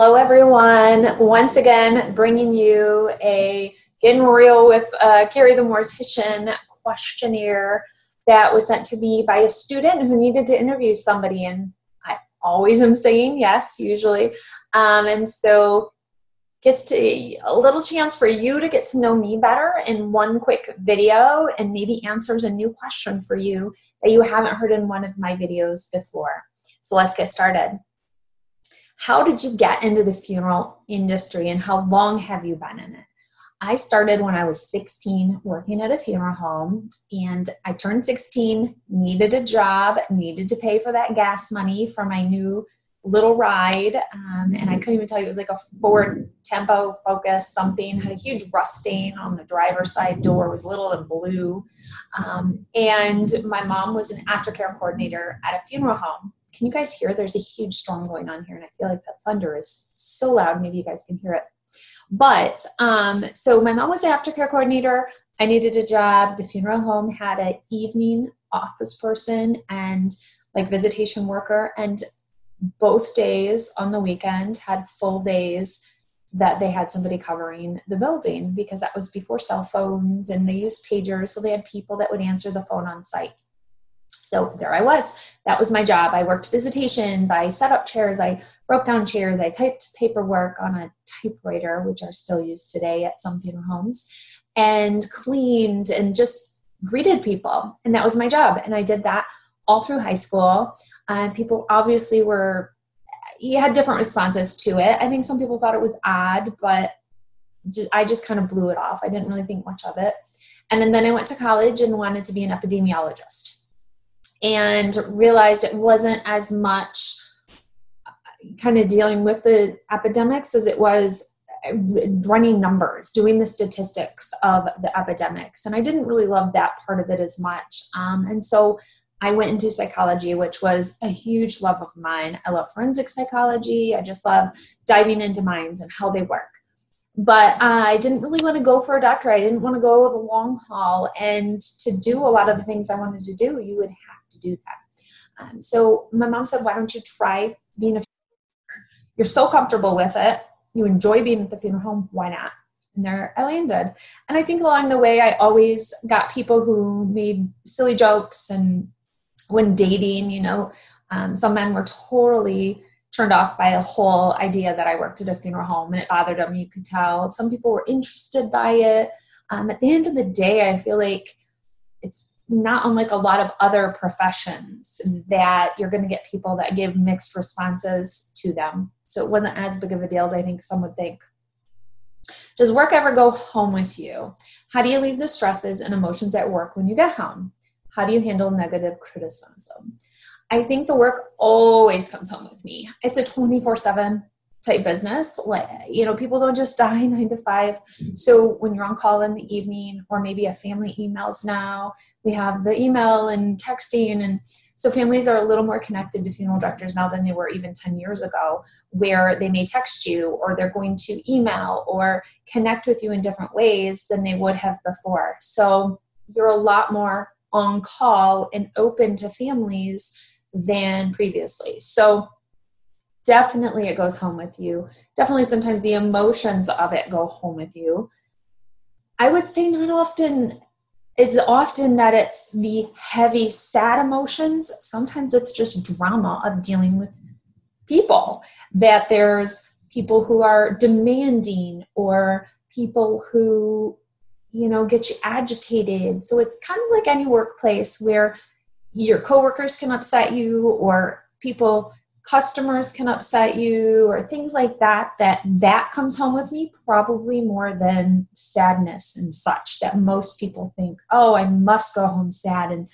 Hello, everyone. Once again, bringing you a Getting Real with uh, Kari the Mortician questionnaire that was sent to me by a student who needed to interview somebody. And I always am saying yes, usually. Um, and so gets to a little chance for you to get to know me better in one quick video and maybe answers a new question for you that you haven't heard in one of my videos before. So let's get started. How did you get into the funeral industry and how long have you been in it? I started when I was 16 working at a funeral home and I turned 16, needed a job, needed to pay for that gas money for my new little ride. Um, and I couldn't even tell you, it was like a Ford Tempo Focus something, had a huge rust stain on the driver's side door, was little and blue. Um, and my mom was an aftercare coordinator at a funeral home. Can you guys hear? There's a huge storm going on here, and I feel like that thunder is so loud. Maybe you guys can hear it. But um, so my mom was an aftercare coordinator. I needed a job. The funeral home had an evening office person and like visitation worker, and both days on the weekend had full days that they had somebody covering the building because that was before cell phones and they used pagers so they had people that would answer the phone on site so there I was. That was my job. I worked visitations, I set up chairs, I broke down chairs, I typed paperwork on a typewriter, which are still used today at some funeral homes, and cleaned and just greeted people. And that was my job. And I did that all through high school. And people obviously were, you had different responses to it. I think some people thought it was odd, but just, I just kind of blew it off. I didn't really think much of it. And then I went to college and wanted to be an epidemiologist and realized it wasn't as much uh, kind of dealing with the epidemics as it was uh, running numbers, doing the statistics of the epidemics. And I didn't really love that part of it as much. Um, and so I went into psychology, which was a huge love of mine. I love forensic psychology. I just love diving into minds and how they work. But I didn't really want to go for a doctor. I didn't want to go the long haul. And to do a lot of the things I wanted to do, you would to do that. Um, so my mom said, why don't you try being a funeral? You're so comfortable with it. You enjoy being at the funeral home. Why not? And there I landed. And I think along the way, I always got people who made silly jokes. And when dating, you know, um, some men were totally turned off by the whole idea that I worked at a funeral home and it bothered them. You could tell some people were interested by it. Um, at the end of the day, I feel like it's not unlike a lot of other professions that you're going to get people that give mixed responses to them. So it wasn't as big of a deal as I think some would think. Does work ever go home with you? How do you leave the stresses and emotions at work when you get home? How do you handle negative criticism? I think the work always comes home with me. It's a 24 7 type business like you know people don't just die nine to five. So when you're on call in the evening or maybe a family emails now we have the email and texting and so families are a little more connected to funeral directors now than they were even 10 years ago where they may text you or they're going to email or connect with you in different ways than they would have before. So you're a lot more on call and open to families than previously. So definitely it goes home with you. Definitely sometimes the emotions of it go home with you. I would say not often. It's often that it's the heavy, sad emotions. Sometimes it's just drama of dealing with people. That there's people who are demanding or people who, you know, get you agitated. So it's kind of like any workplace where your coworkers can upset you or people customers can upset you or things like that that that comes home with me probably more than sadness and such that most people think oh i must go home sad and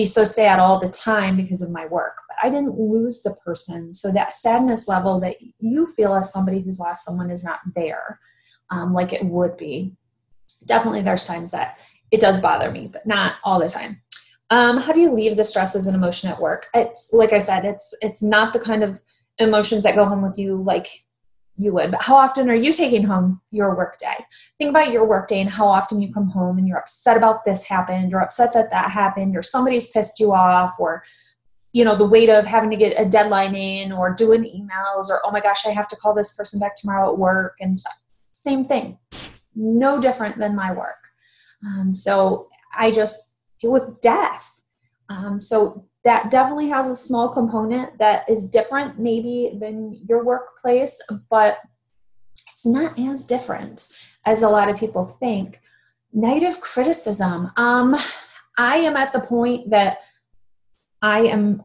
be so sad all the time because of my work. But i didn't lose the person. So that sadness level that you feel as somebody who's lost someone is not there um, like it would be. Definitely there's times that it does bother me but not all the time um, how do you leave the stresses and emotion at work? It's like I said, it's it's not the kind of emotions that go home with you like you would. But how often are you taking home your work day? Think about your work day and how often you come home and you're upset about this happened, or upset that that happened, or somebody's pissed you off, or you know the weight of having to get a deadline in or doing emails or oh my gosh i have to call this person back tomorrow at work and same thing no different than my work um, so i just deal with death. Um, so that definitely has a small component that is different maybe than your workplace but it's not as different as a lot of people think. Negative criticism. Um, i am at the point that I am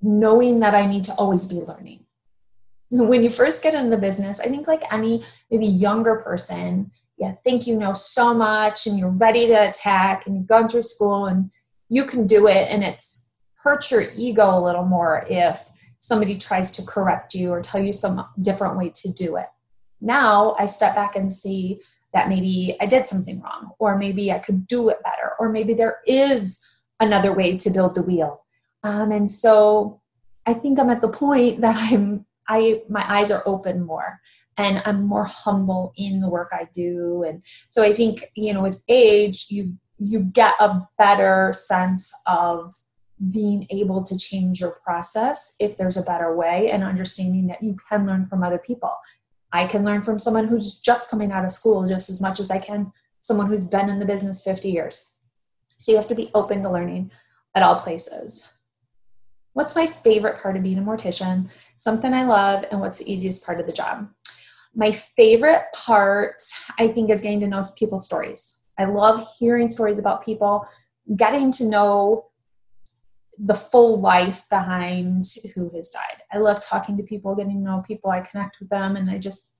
knowing that I need to always be learning. When you first get into the business, I think like any maybe younger person, you think you know so much and you're ready to attack and you've gone through school and you can do it and it's hurt your ego a little more if somebody tries to correct you or tell you some different way to do it. Now I step back and see that maybe I did something wrong, or maybe I could do it better, or maybe there is another way to build the wheel um, and so I think I'm at the point that I'm I my eyes are open more and I'm more humble in the work I do. And so I think, you know, with age, you you get a better sense of being able to change your process if there's a better way and understanding that you can learn from other people. I can learn from someone who's just coming out of school just as much as I can someone who's been in the business 50 years. So you have to be open to learning at all places what's my favorite part of being a mortician, something I love, and what's the easiest part of the job. My favorite part, I think, is getting to know people's stories. I love hearing stories about people, getting to know the full life behind who has died. I love talking to people, getting to know people. I connect with them, and I just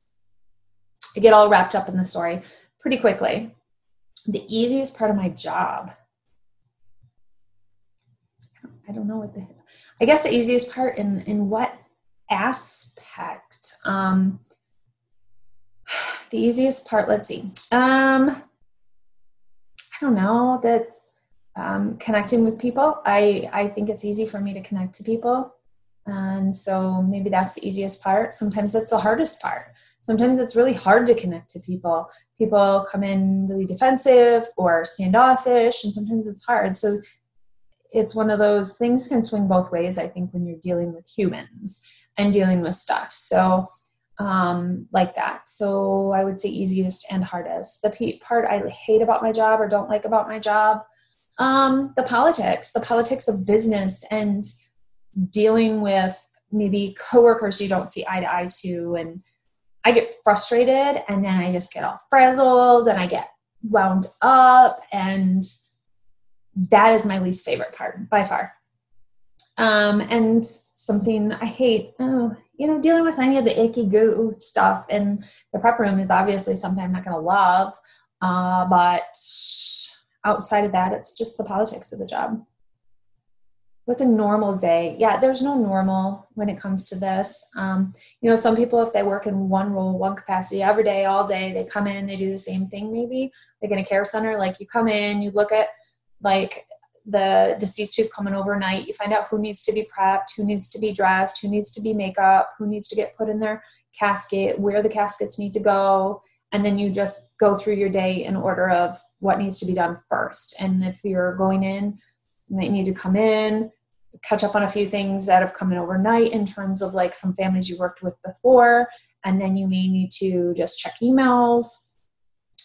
I get all wrapped up in the story pretty quickly. The easiest part of my job I don't know what the I guess the easiest part in in what aspect? Um, the easiest part, let's see. Um, I don't know that um, connecting with people. I I think it's easy for me to connect to people, and so maybe that's the easiest part. Sometimes that's the hardest part. Sometimes it's really hard to connect to people. People come in really defensive or standoffish, and sometimes it's hard. So it's one of those things can swing both ways i think when you're dealing with humans and dealing with stuff. So um, like that. So i would say easiest and hardest. The part i hate about my job or don't like about my job um, the politics the politics of business and dealing with maybe coworkers you don't see eye to eye to. And i get frustrated and then i just get all frazzled and i get wound up and that is my least favorite part by far. Um, and something I hate, oh, you know, dealing with any of the icky goo stuff in the prep room is obviously something I'm not going to love. Uh, but outside of that, it's just the politics of the job. What's a normal day? Yeah, there's no normal when it comes to this. Um, you know, some people, if they work in one role, one capacity every day, all day, they come in, they do the same thing maybe, like in a care center. Like you come in, you look at like the deceased who've come in overnight. You find out who needs to be prepped, who needs to be dressed, who needs to be makeup, who needs to get put in their casket, where the caskets need to go. And then you just go through your day in order of what needs to be done first. And if you're going in, you might need to come in, catch up on a few things that have come in overnight in terms of like from families you worked with before. And then you may need to just check emails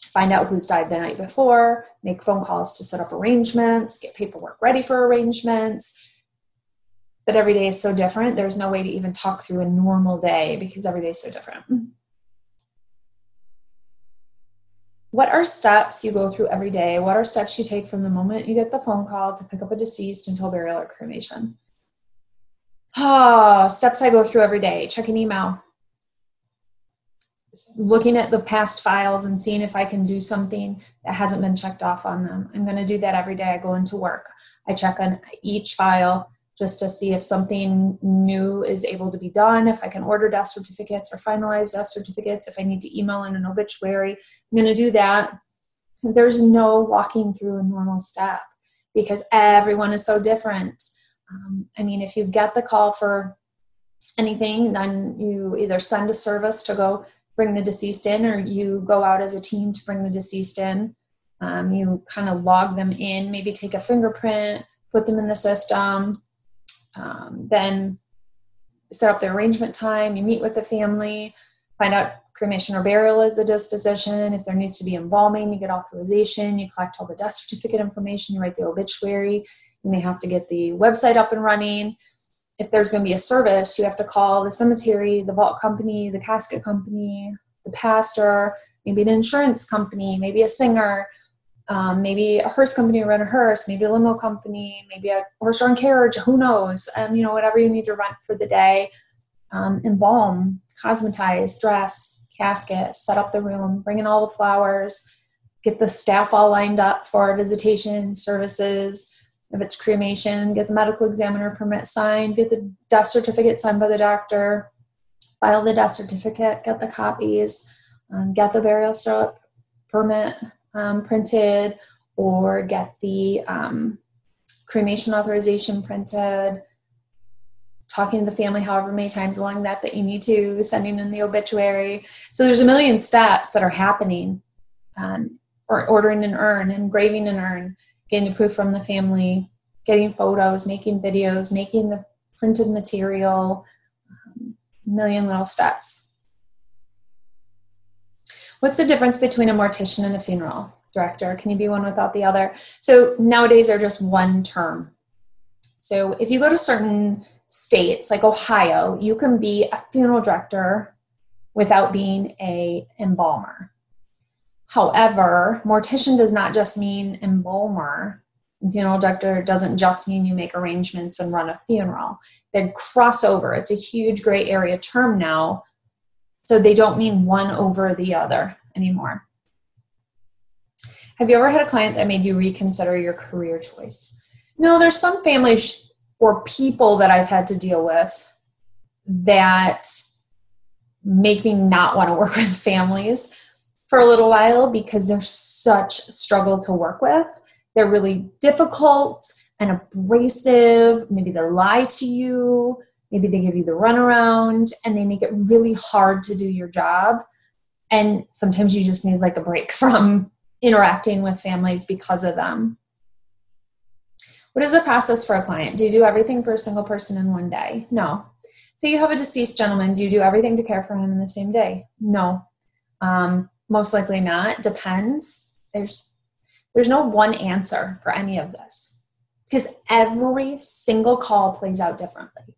find out who's died the night before, make phone calls to set up arrangements, get paperwork ready for arrangements. But every day is so different. There's no way to even talk through a normal day because every day is so different. What are steps you go through every day? What are steps you take from the moment you get the phone call to pick up a deceased until burial or cremation? Oh, steps I go through every day. Check an email, looking at the past files and seeing if I can do something that hasn't been checked off on them. I'm going to do that every day I go into work. I check on each file just to see if something new is able to be done, if I can order death certificates or finalize death certificates, if I need to email in an obituary. I'm going to do that. There's no walking through a normal step because everyone is so different. Um, I mean, if you get the call for anything, then you either send a service to go bring the deceased in, or you go out as a team to bring the deceased in. Um, you kind of log them in, maybe take a fingerprint, put them in the system. Um, then set up the arrangement time, you meet with the family, find out cremation or burial is the disposition. If there needs to be embalming, you get authorization, you collect all the death certificate information, you write the obituary, you may have to get the website up and running. If there's going to be a service, you have to call the cemetery, the vault company, the casket company, the pastor, maybe an insurance company, maybe a singer, um, maybe a hearse company rent a hearse, maybe a limo company, maybe a horse drawn carriage, who knows? Um, you know, whatever you need to rent for the day. Um, embalm, cosmetize, dress, casket, set up the room, bring in all the flowers, get the staff all lined up for visitation services. If it's cremation, get the medical examiner permit signed, get the death certificate signed by the doctor, file the death certificate, get the copies, um, get the burial slip permit um, printed, or get the um, cremation authorization printed, talking to the family however many times along that that you need to, sending in the obituary. So there's a million steps that are happening, um, or ordering an urn, engraving an urn, getting the proof from the family, getting photos, making videos, making the printed material, um, million little steps. What's the difference between a mortician and a funeral director? Can you be one without the other? So nowadays they're just one term. So if you go to certain states like Ohio, you can be a funeral director without being a embalmer. However, mortician does not just mean embalmer. funeral director doesn't just mean you make arrangements and run a funeral. They cross over. It's a huge gray area term now. So they don't mean one over the other anymore. Have you ever had a client that made you reconsider your career choice? No, there's some families or people that I've had to deal with that make me not want to work with families for a little while because they're such a struggle to work with. They're really difficult and abrasive. Maybe they lie to you. Maybe they give you the runaround and they make it really hard to do your job. And sometimes you just need like a break from interacting with families because of them. What is the process for a client? Do you do everything for a single person in one day? No. So you have a deceased gentleman. Do you do everything to care for him in the same day? No. Um, most likely not. Depends. There's there's no one answer for any of this because every single call plays out differently.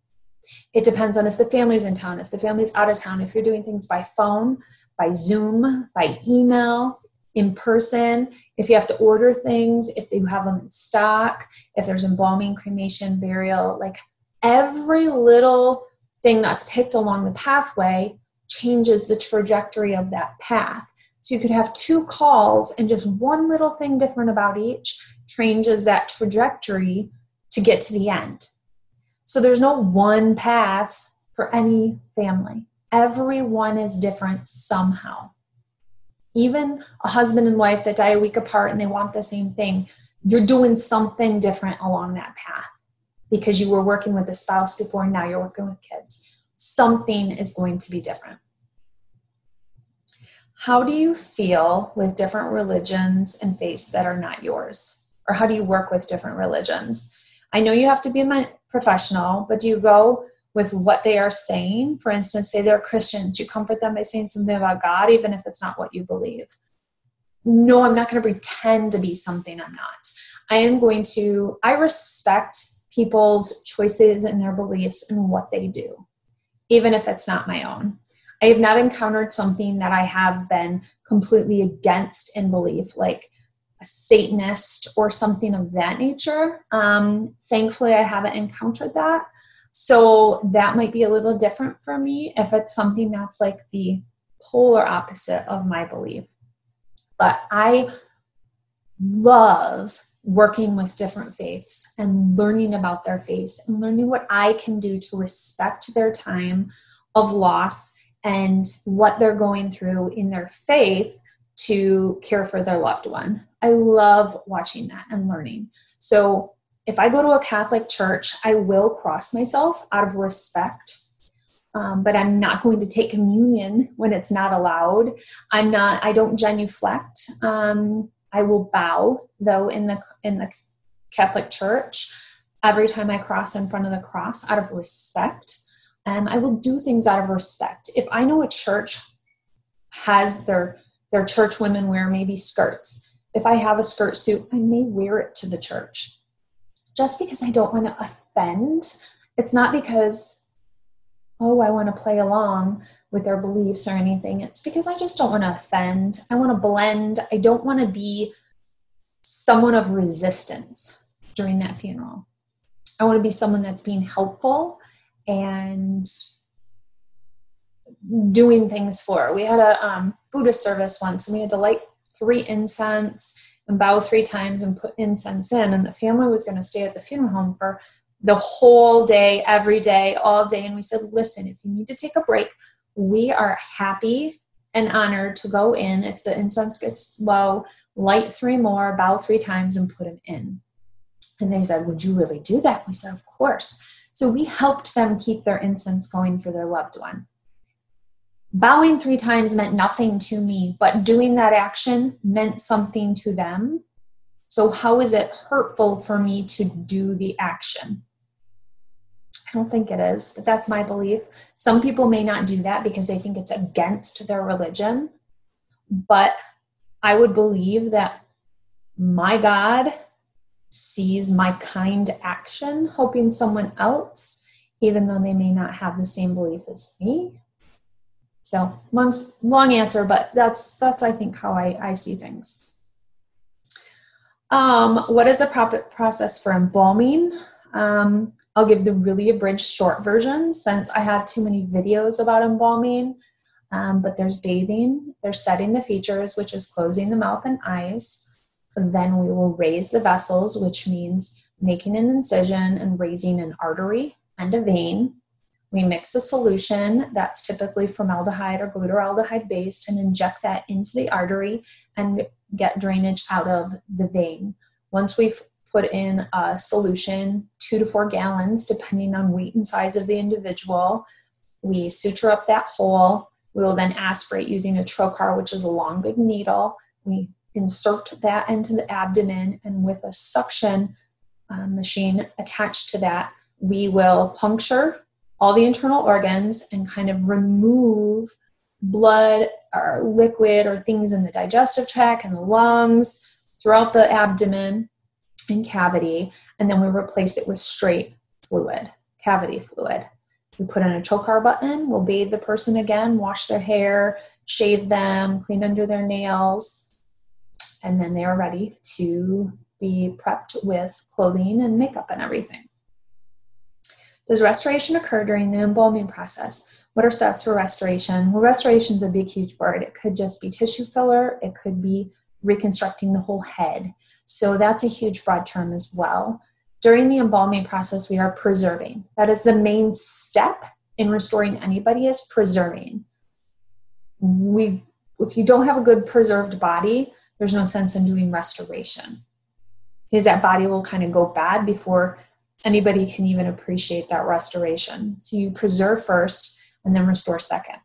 It depends on if the family's in town, if the family's out of town, if you're doing things by phone, by Zoom, by email, in person, if you have to order things, if you have them in stock, if there's embalming, cremation, burial, like every little thing that's picked along the pathway changes the trajectory of that path. So you could have two calls and just one little thing different about each changes that trajectory to get to the end. So there's no one path for any family. Everyone is different somehow even a husband and wife that die a week apart and they want the same thing, you're doing something different along that path because you were working with a spouse before and now you're working with kids. Something is going to be different. How do you feel with different religions and faiths that are not yours? Or how do you work with different religions? I know you have to be a professional, but do you go with what they are saying. For instance, say they're Christians, you comfort them by saying something about God, even if it's not what you believe. No, I'm not going to pretend to be something I'm not. I am going to, I respect people's choices and their beliefs and what they do, even if it's not my own. I have not encountered something that I have been completely against in belief, like a Satanist or something of that nature. Um, thankfully, I haven't encountered that. So that might be a little different for me if it's something that's like the polar opposite of my belief. But I love working with different faiths and learning about their faiths and learning what I can do to respect their time of loss and what they're going through in their faith to care for their loved one. I love watching that and learning. So if I go to a Catholic church, I will cross myself out of respect. Um, but I'm not going to take communion when it's not allowed. I'm not. I don't genuflect. Um, I will bow though in the in the Catholic Church. every time I cross in front of the cross out of respect. And I will do things out of respect. If I know a church has their their church women wear maybe skirts. If I have a skirt suit, I may wear it to the church. Just because I don't want to offend, it's not because, oh, I want to play along with their beliefs or anything. It's because I just don't want to offend. I want to blend. I don't want to be someone of resistance during that funeral. I want to be someone that's being helpful and doing things for. We had a um, Buddhist service once, and we had to light three incense and bow three times and put incense in. And the family was going to stay at the funeral home for the whole day, every day, all day. And we said, listen, if you need to take a break, we are happy and honored to go in. If the incense gets low, light three more, bow three times, and put them in. And they said, Would you really do that? We said, Of course. So we helped them keep their incense going for their loved one. Bowing three times meant nothing to me, but doing that action meant something to them. So, how is it hurtful for me to do the action? I don't think it is, but that's my belief. Some people may not do that because they think it's against their religion. But I would believe that my God sees my kind action helping someone else, even though they may not have the same belief as me. So long, long answer, but that's that's I think how I, I see things. Um, what is the process for embalming? Um, I'll give the really abridged short version since I have too many videos about embalming. Um, but there's bathing, there's setting the features, which is closing the mouth and eyes. Then we will raise the vessels, which means making an incision and raising an artery and a vein. We mix a solution that's typically formaldehyde or glutaraldehyde based and inject that into the artery and get drainage out of the vein. Once we've put in a solution, two to four gallons, depending on weight and size of the individual, we suture up that hole. We will then aspirate using a trocar, which is a long, big needle. We insert that into the abdomen, and with a suction uh, machine attached to that, we will puncture all the internal organs and kind of remove blood or liquid or things in the digestive tract and the lungs throughout the abdomen and cavity, and then we replace it with straight fluid, cavity fluid. We put in a trocar button, we'll bathe the person again, wash their hair, shave them, clean under their nails, and then they are ready to be prepped with clothing and makeup and everything. Does restoration occur during the embalming process? What are steps for restoration? Well, restoration is a big, huge word. It could just be tissue filler, it could be reconstructing the whole head. So that's a huge, broad term as well. During the embalming process, we are preserving. That is the main step in restoring anybody is preserving. We, if you don't have a good preserved body, there's no sense in doing restoration because that body will kind of go bad before anybody can even appreciate that restoration. So you preserve first and then restore second.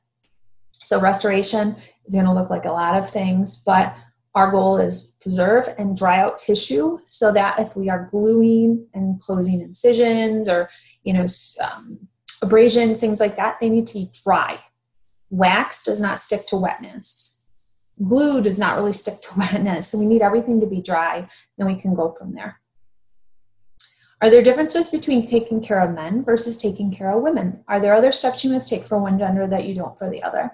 So restoration is going to look like a lot of things, but our goal is preserve and dry out tissue so that if we are gluing and closing incisions or you know um, abrasions, things like that, they need to be dry. Wax does not stick to wetness. Glue does not really stick to wetness. So we need everything to be dry. Then we can go from there. Are there differences between taking care of men versus taking care of women? Are there other steps you must take for one gender that you don't for the other?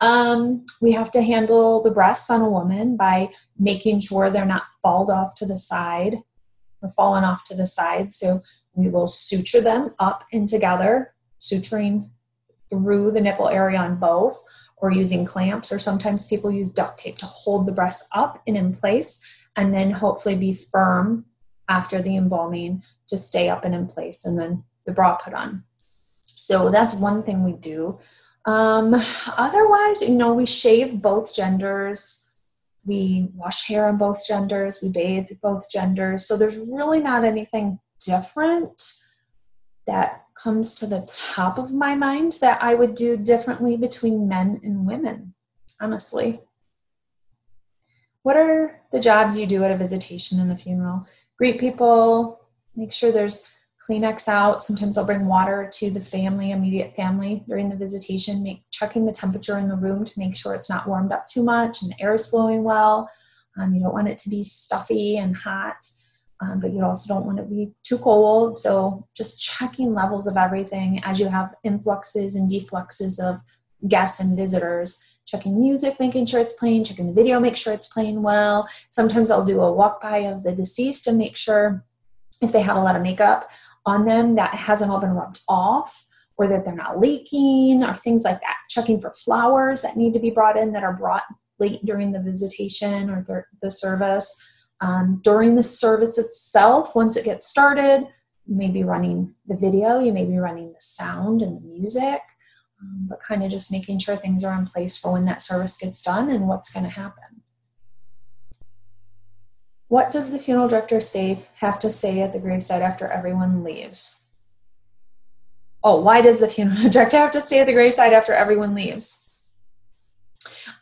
Um, we have to handle the breasts on a woman by making sure they're not falled off to the side or fallen off to the side. So we will suture them up and together, suturing through the nipple area on both, or using clamps, or sometimes people use duct tape to hold the breasts up and in place, and then hopefully be firm after the embalming to stay up and in place and then the bra put on. So that's one thing we do. Um, otherwise, you know, we shave both genders, we wash hair on both genders, we bathe both genders. So there's really not anything different that comes to the top of my mind that I would do differently between men and women, honestly. What are the jobs you do at a visitation and a funeral? greet people, make sure there's Kleenex out. Sometimes I'll bring water to the family, immediate family during the visitation, make, checking the temperature in the room to make sure it's not warmed up too much and the air is flowing well. Um, you don't want it to be stuffy and hot, um, but you also don't want to be too cold. So just checking levels of everything as you have influxes and defluxes of guests and visitors checking music, making sure it's playing, checking the video, make sure it's playing well. Sometimes I'll do a walk by of the deceased and make sure if they had a lot of makeup on them that hasn't all been rubbed off or that they're not leaking or things like that. Checking for flowers that need to be brought in that are brought late during the visitation or the service. Um, during the service itself, once it gets started, you may be running the video, you may be running the sound and the music, um, but kind of just making sure things are in place for when that service gets done and what's going to happen. What does the funeral director say have to say at the graveside after everyone leaves? Oh, why does the funeral director have to stay at the graveside after everyone leaves?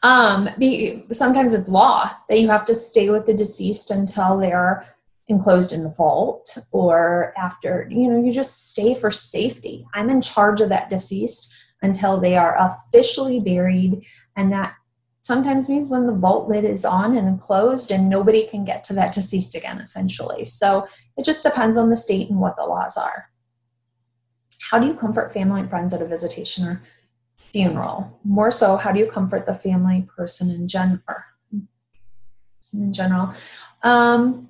Um, be, sometimes it's law that you have to stay with the deceased until they're enclosed in the vault or after, you know, you just stay for safety. I'm in charge of that deceased until they are officially buried and that sometimes means when the vault lid is on and closed and nobody can get to that deceased again, essentially. So it just depends on the state and what the laws are. How do you comfort family and friends at a visitation or funeral? More so, how do you comfort the family person in general? In general, um,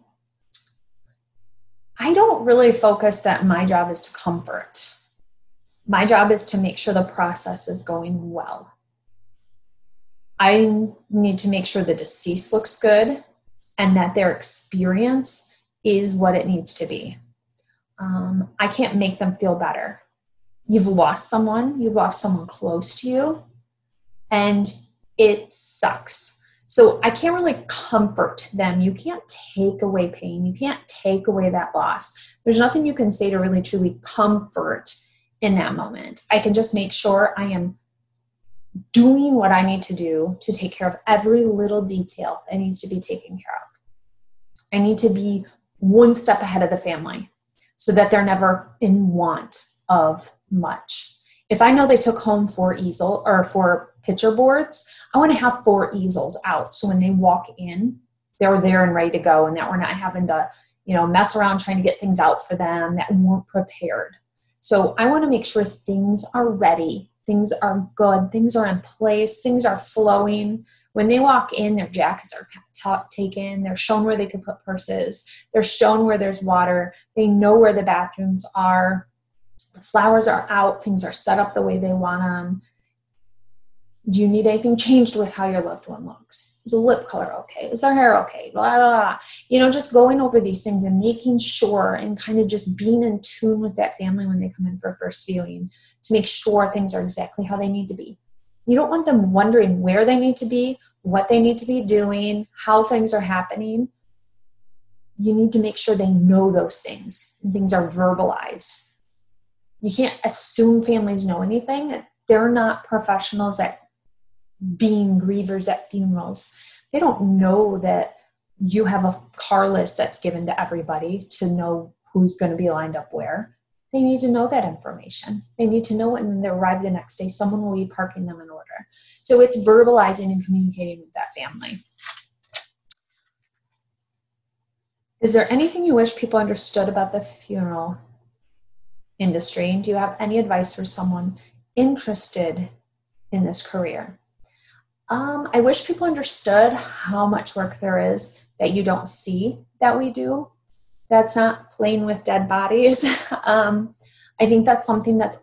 I don't really focus that my job is to comfort. My job is to make sure the process is going well I need to make sure the deceased looks good and that their experience is what it needs to be. Um, I can't make them feel better. You've lost someone, you've lost someone close to you, and it sucks. So I can't really comfort them. You can't take away pain. You can't take away that loss. There's nothing you can say to really truly comfort in that moment. I can just make sure I am doing what I need to do to take care of every little detail that needs to be taken care of. I need to be one step ahead of the family so that they're never in want of much. If I know they took home four easel or four picture boards, I want to have four easels out so when they walk in, they're there and ready to go and that we're not having to, you know, mess around trying to get things out for them that weren't prepared. So I want to make sure things are ready things are good, things are in place, things are flowing. When they walk in, their jackets are taken, they're shown where they can put purses, they're shown where there's water, they know where the bathrooms are, the flowers are out, things are set up the way they want them do you need anything changed with how your loved one looks? Is the lip color okay? Is their hair okay? Blah, blah, blah. You know, just going over these things and making sure and kind of just being in tune with that family when they come in for a first viewing to make sure things are exactly how they need to be. You don't want them wondering where they need to be, what they need to be doing, how things are happening. You need to make sure they know those things and things are verbalized. You can't assume families know anything. They're not professionals at being grievers at funerals. They don't know that you have a car list that's given to everybody to know who's going to be lined up where. They need to know that information. They need to know when they arrive the next day, someone will be parking them in order. So it's verbalizing and communicating with that family. Is there anything you wish people understood about the funeral industry? And Do you have any advice for someone interested in this career? Um, I wish people understood how much work there is that you don't see that we do. That's not playing with dead bodies. um, I think that's something that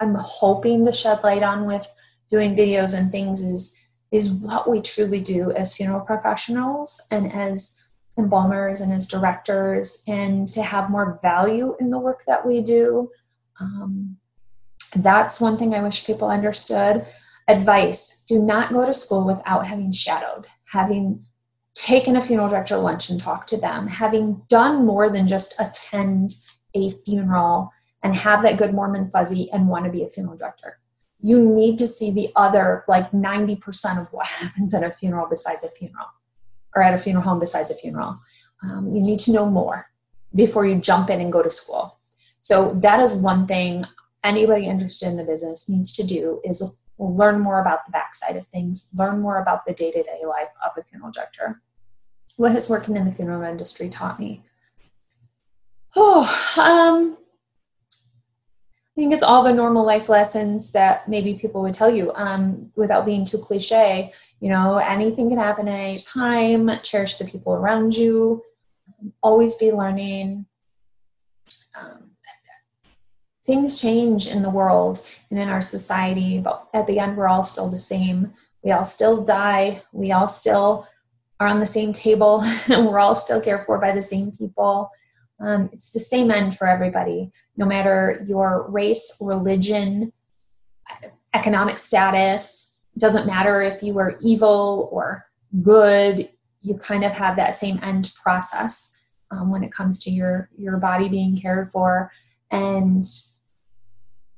I'm hoping to shed light on with doing videos and things is is what we truly do as funeral professionals and as embalmers and as directors and to have more value in the work that we do. Um, that's one thing I wish people understood. Advice do not go to school without having shadowed, having taken a funeral director lunch and talked to them, having done more than just attend a funeral and have that good Mormon fuzzy and want to be a funeral director. You need to see the other, like 90% of what happens at a funeral besides a funeral, or at a funeral home besides a funeral. Um, you need to know more before you jump in and go to school. So that is one thing anybody interested in the business needs to do is learn more about the backside of things, learn more about the day-to-day life of a funeral director. What has working in the funeral industry taught me? Oh, um, I think it's all the normal life lessons that maybe people would tell you um, without being too cliche. You know, anything can happen at any time. Cherish the people around you. Always be learning. Um, things change in the world and in our society, but at the end, we're all still the same. We all still die. We all still are on the same table, and we're all still cared for by the same people. Um, it's the same end for everybody, no matter your race, religion, economic status. Doesn't matter if you are evil or good. You kind of have that same end process um, when it comes to your your body being cared for, and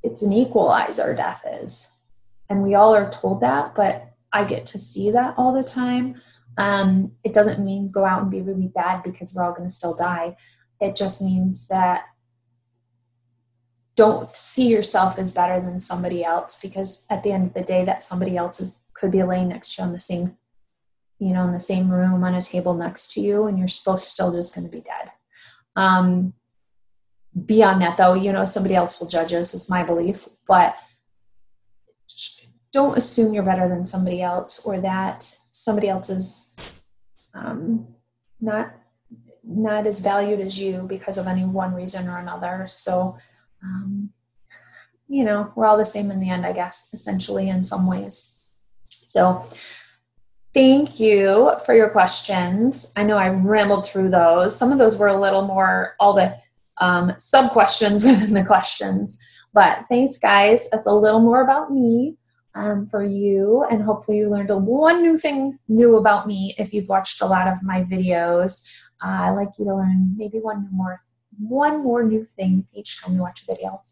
it's an equalizer. Death is, and we all are told that, but I get to see that all the time. Um, it doesn't mean go out and be really bad because we're all going to still die. It just means that don't see yourself as better than somebody else because at the end of the day, that somebody else is, could be laying next to you on the same, you know, in the same room on a table next to you, and you're supposed to still just going to be dead. Um, beyond that, though, you know, somebody else will judge us, is my belief, but don't assume you're better than somebody else or that somebody else is um, not not as valued as you because of any one reason or another. So, um, you know, we're all the same in the end, I guess, essentially, in some ways. So, thank you for your questions. I know I rambled through those. Some of those were a little more, all the um, sub questions within the questions. But thanks, guys. That's a little more about me. Um, for you and hopefully you learned a one new thing new about me if you've watched a lot of my videos I like you to learn maybe one more one more new thing each time you watch a video.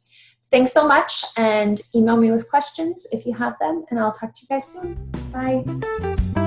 Thanks so much and email me with questions if you have them and I'll talk to you guys soon. Bye.